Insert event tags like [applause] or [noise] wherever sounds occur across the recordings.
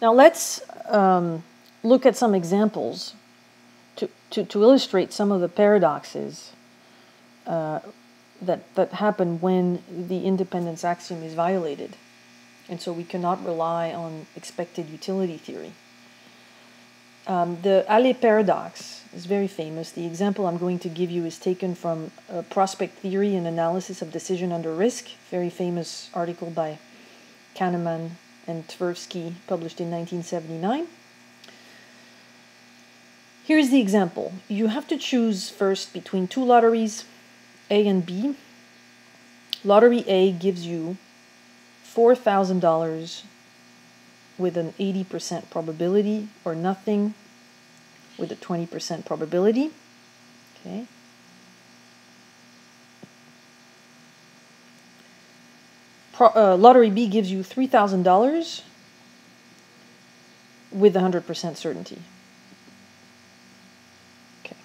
Now let's um, look at some examples to, to, to, illustrate some of the paradoxes uh, that, that happen when the independence axiom is violated. And so we cannot rely on expected utility theory. Um, the Allais paradox is very famous. The example I'm going to give you is taken from Prospect Theory and Analysis of Decision Under Risk, very famous article by Kahneman and Tversky, published in 1979. Here's the example. You have to choose first between two lotteries, A and B. Lottery A gives you $4,000 with an 80% probability or nothing with a 20% probability. Okay. Pro, uh, lottery B gives you $3,000 with 100% certainty. Okay.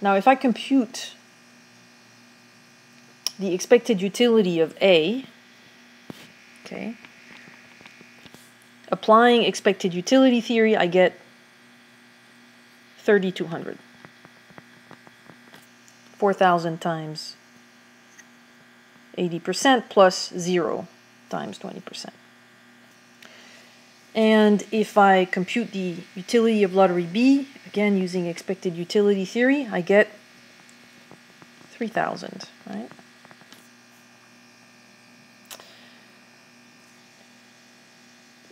Now, if I compute the expected utility of A, okay, applying expected utility theory, I get 3200. 4,000 times 80% plus 0 times 20%. And if I compute the utility of lottery B, again using expected utility theory, I get 3,000, right?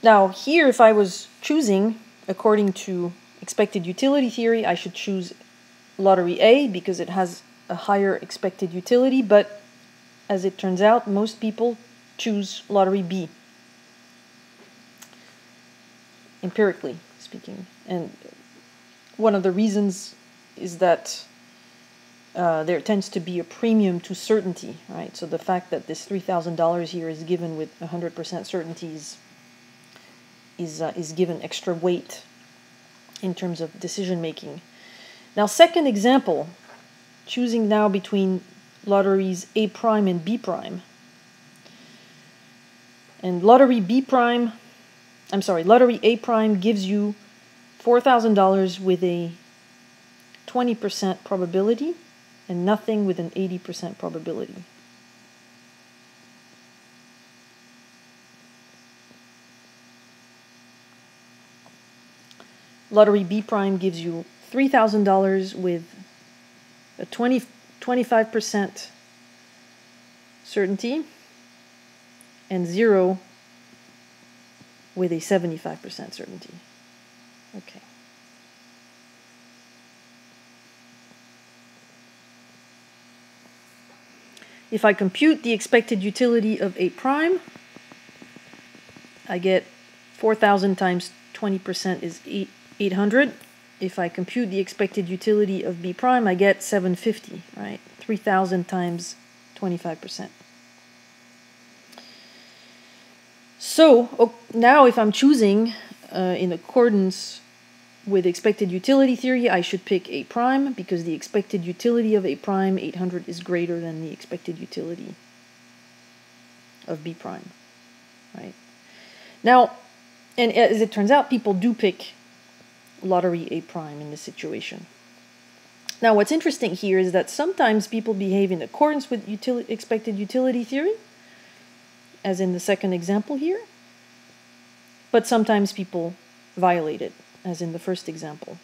Now here, if I was choosing according to expected utility theory, I should choose lottery A because it has a higher expected utility, but as it turns out, most people choose lottery B, empirically speaking. And one of the reasons is that uh, there tends to be a premium to certainty, right? So the fact that this $3,000 here is given with 100% certainty is is, uh, is given extra weight in terms of decision making. Now, second example, choosing now between lotteries A prime and B prime. And lottery B prime, I'm sorry, lottery A prime gives you $4,000 with a 20% probability and nothing with an 80% probability. Lottery B prime gives you $3,000 with a 20, 25% certainty and zero with a 75% certainty. Okay. If I compute the expected utility of A prime, I get 4,000 times 20% is 8, 800. If I compute the expected utility of B prime, I get 750, right? 3,000 times 25%. So now if I'm choosing uh, in accordance with expected utility theory, I should pick A prime because the expected utility of A prime, 800, is greater than the expected utility of B prime, right? Now, and as it turns out, people do pick lottery A prime in this situation. Now, what's interesting here is that sometimes people behave in accordance with util expected utility theory, as in the second example here, but sometimes people violate it, as in the first example.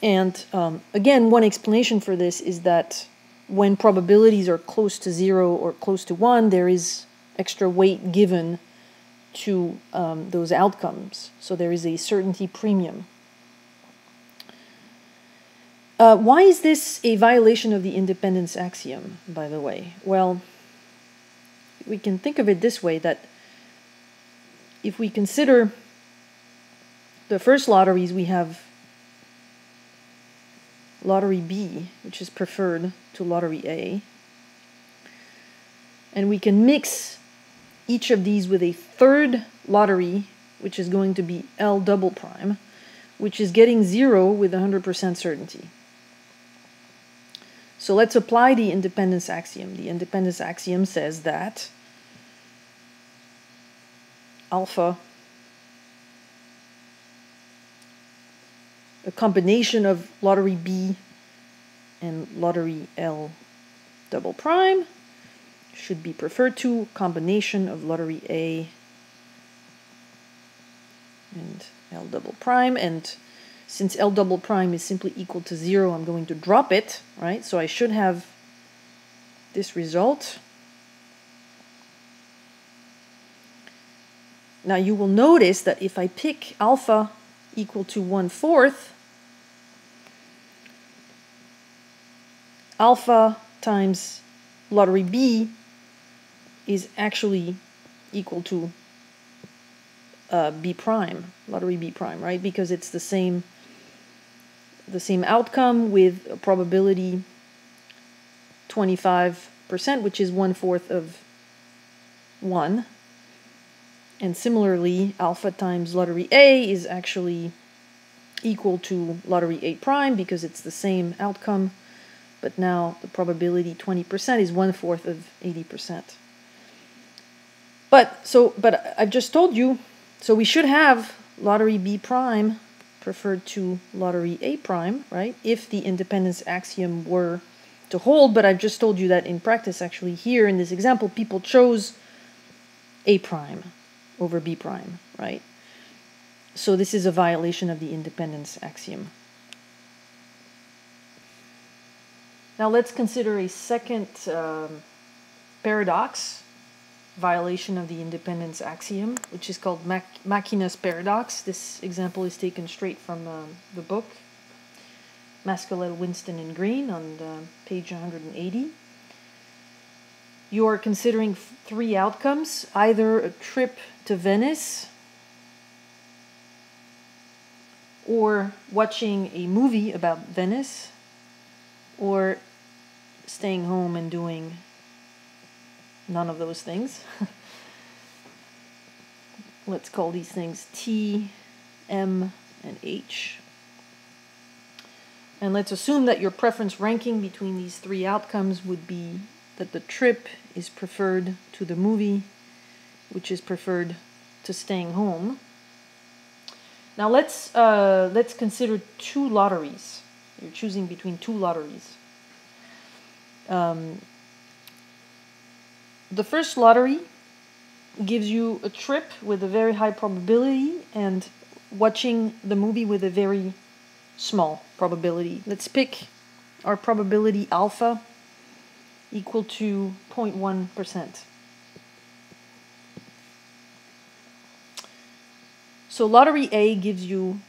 And um, again, one explanation for this is that when probabilities are close to zero or close to one, there is extra weight given to um, those outcomes. So there is a certainty premium. Uh, why is this a violation of the independence axiom, by the way? Well, we can think of it this way that if we consider the first lotteries, we have lottery B, which is preferred to lottery A. And we can mix each of these with a third lottery, which is going to be L double prime, which is getting zero with 100% certainty. So let's apply the independence axiom. The independence axiom says that alpha, a combination of lottery B and lottery L double prime should be preferred to combination of lottery A and L double prime. And since L double prime is simply equal to zero I'm going to drop it right? So I should have this result. Now you will notice that if I pick alpha equal to one fourth alpha times lottery B is actually equal to uh, B prime, lottery B prime, right? Because it's the same the same outcome with a probability 25%, which is one fourth of 1. And similarly, alpha times lottery A is actually equal to lottery A prime because it's the same outcome, but now the probability 20% is one fourth of 80%. But so, but I've just told you, so we should have lottery B prime preferred to lottery A prime, right? If the independence axiom were to hold, but I've just told you that in practice, actually, here in this example, people chose A prime over B prime, right? So this is a violation of the independence axiom. Now let's consider a second um, paradox violation of the independence axiom, which is called Mach- Machina's paradox. This example is taken straight from uh, the book Mas-Colell, Whinston, and Green on uh, page 180. You are considering f- three outcomes either a trip to Venice, or watching a movie about Venice, or staying home and doing none of those things. [laughs] Let's call these things T, M, and H. And let's assume that your preference ranking between these three outcomes would be that the trip is preferred to the movie, which is preferred to staying home. Now let's uh, let's consider two lotteries. You're choosing between two lotteries. Um, the first lottery gives you a trip with a very high probability and watching the movie with a very small probability. Let's pick our probability alpha equal to 0.1%. So lottery A gives you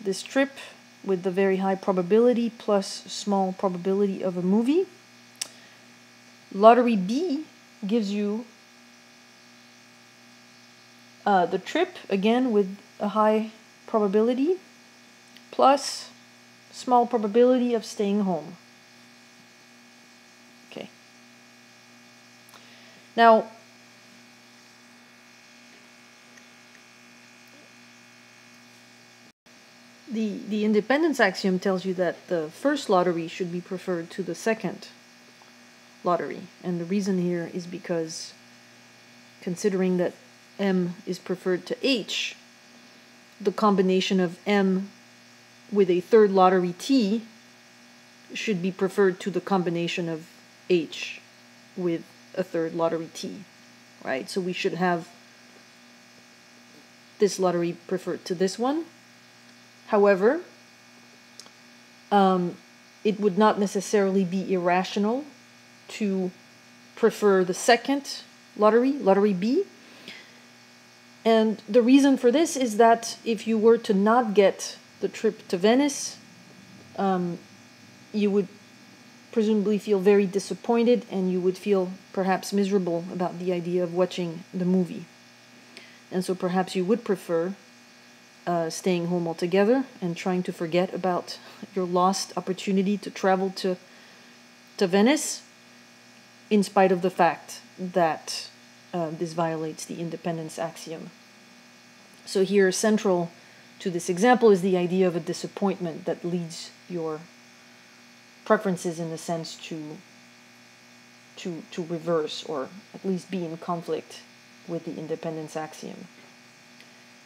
this trip with the very high probability plus small probability of a movie. Lottery B gives you uh, the trip again with a high probability plus small probability of staying home. Okay. Now, the, the independence axiom tells you that the first lottery should be preferred to the second lottery. And the reason here is because considering that M is preferred to H, the combination of M with a third lottery T should be preferred to the combination of H with a third lottery T, right? So we should have this lottery preferred to this one. However, um, it would not necessarily be irrational to prefer the second lottery, lottery B. And the reason for this is that if you were to not get the trip to Venice, um, you would presumably feel very disappointed and you would feel perhaps miserable about the idea of watching the movie. And so perhaps you would prefer uh, staying home altogether and trying to forget about your lost opportunity to travel to, to Venice in spite of the fact that uh, this violates the independence axiom. So, here, central to this example is the idea of a disappointment that leads your preferences in the sense to to to reverse or at least be in conflict with the independence axiom.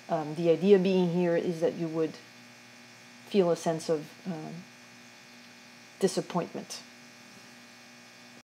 Um, the idea being here is that you would feel a sense of um, disappointment